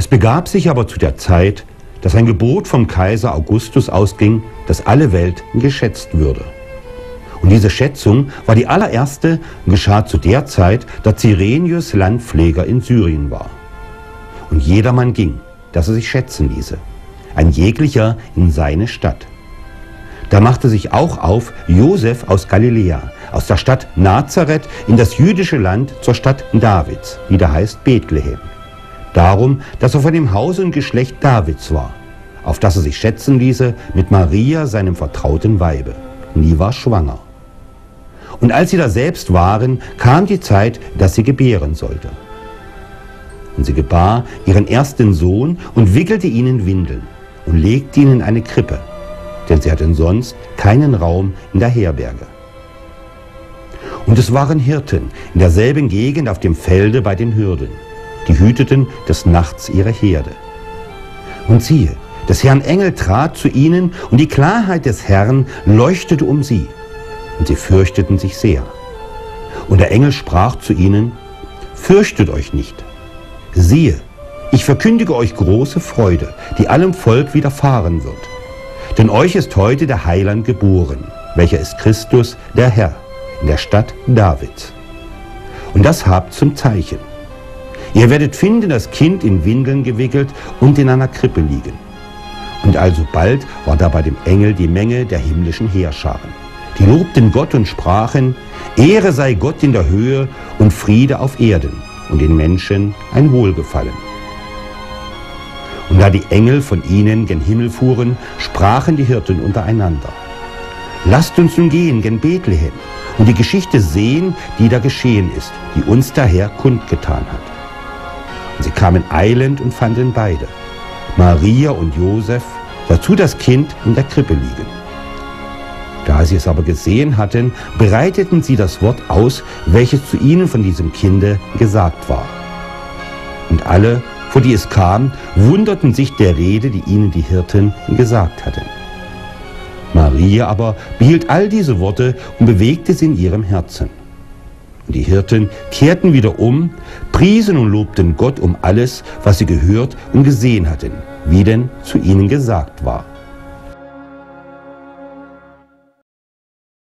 Es begab sich aber zu der Zeit, dass ein Gebot vom Kaiser Augustus ausging, dass alle Welt geschätzt würde. Und diese Schätzung war die allererste und geschah zu der Zeit, da Cyrenius Landpfleger in Syrien war. Und jedermann ging, dass er sich schätzen ließe, ein jeglicher in seine Stadt. Da machte sich auch auf Josef aus Galiläa, aus der Stadt Nazareth in das jüdische Land zur Stadt Davids, die da heißt Bethlehem. Darum, dass er von dem Hause und Geschlecht Davids war, auf das er sich schätzen ließe mit Maria, seinem vertrauten Weibe. Nie war schwanger. Und als sie da selbst waren, kam die Zeit, dass sie gebären sollte. Und sie gebar ihren ersten Sohn und wickelte ihn in Windeln und legte ihn in eine Krippe, denn sie hatten sonst keinen Raum in der Herberge. Und es waren Hirten in derselben Gegend auf dem Felde bei den Hürden, die hüteten des Nachts ihre Herde. Und siehe, des Herrn Engel trat zu ihnen, und die Klarheit des Herrn leuchtete um sie, und sie fürchteten sich sehr. Und der Engel sprach zu ihnen, Fürchtet euch nicht. Siehe, ich verkündige euch große Freude, die allem Volk widerfahren wird. Denn euch ist heute der Heiland geboren, welcher ist Christus, der Herr, in der Stadt Davids. Und das habt zum Zeichen. Ihr werdet finden das Kind in Windeln gewickelt und in einer Krippe liegen. Und alsobald war da bei dem Engel die Menge der himmlischen Heerscharen. Die lobten Gott und sprachen, Ehre sei Gott in der Höhe und Friede auf Erden und den Menschen ein Wohlgefallen. Und da die Engel von ihnen gen Himmel fuhren, sprachen die Hirten untereinander. Lasst uns nun gehen gen Bethlehem und die Geschichte sehen, die da geschehen ist, die uns der Herr kundgetan hat. Kamen eilend und fanden beide, Maria und Josef, dazu das Kind in der Krippe liegen. Da sie es aber gesehen hatten, breiteten sie das Wort aus, welches zu ihnen von diesem Kinde gesagt war. Und alle, vor die es kam, wunderten sich der Rede, die ihnen die Hirten gesagt hatten. Maria aber behielt all diese Worte und bewegte sie in ihrem Herzen. Die Hirten kehrten wieder um, priesen und lobten Gott um alles, was sie gehört und gesehen hatten, wie denn zu ihnen gesagt war.